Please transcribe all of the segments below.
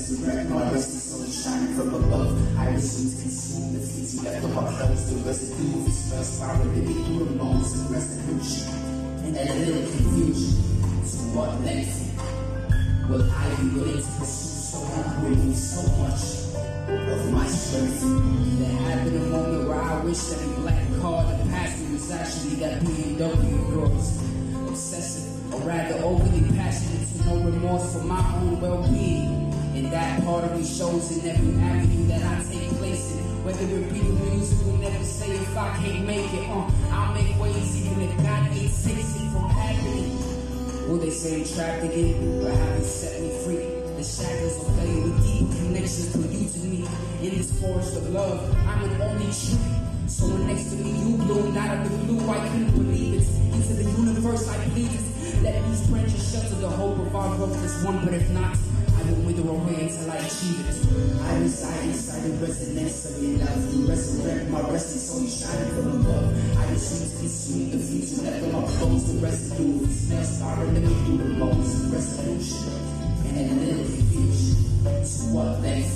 resurrect my rusty soul shining from above. I to consume the fleeting left of our clothes, the residue of his first fire living through the bones and resolution. And a little confusion. To what length will I be willing to pursue so hungry so much of my strength? There had been a moment where I wish that a black car that passed me was actually that BMW yours. Obsessive, or rather overly passionate to no remorse for my own well-being. Me shows in every avenue that I take place in. Whether it be the music will never say if I can't make it, uh, I'll make ways even if God ain't it from happening. Will they say I'm trapped again? But have you set me free? The shackles of playing with deep connections polluting me. In this forest of love, I'm an only tree. So next to me you bloom out of the blue, I couldn't believe it. Into the universe I please. Let these branches shelter the hope of our growth as one, but if not, I will wither away I. I reside inside the resonance of your love. You resurrect my resting soul, shining from above. I refuse to consume the future of my clothes, the residue. Smell started living through the bones, resolution, and a little confusion. To what length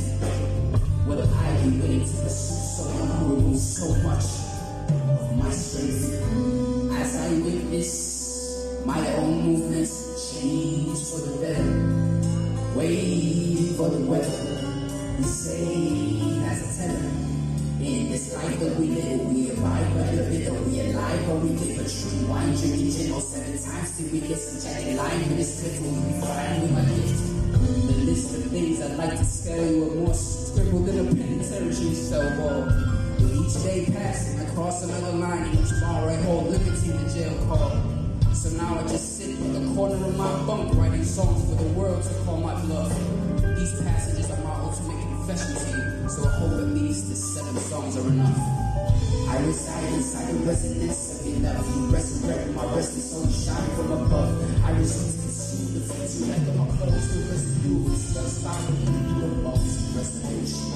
will I be willing to pursue so hungry, so much of my strength? As I witness my own movements change for the better. Waiting for the weather, insane as a tether. In this life that we live, we abide by the that we alive, but we live a true wine drinking gin or seven times till we get some jagged line in this clip when we find my gift. The list of things I'd like to spell you are more scribbled than a penitentiary cell wall. With each day passing, I cross another line, and bar I hold limiting the jail call. So now I just sit in the corner of my bunk writing songs for the world to call my bluff. These passages are my ultimate confession to you, so I hope at least the seven songs are enough. I reside inside the resonance of your love. You resurrect my resting soul, shine from above. I resist consume the fleas you left on my clothes. The residue is still stopping through the bones. Restoration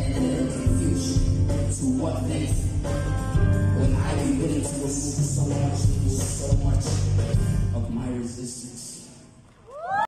and little confusion. To what length When I be willing to remove so much, so much of my resistance?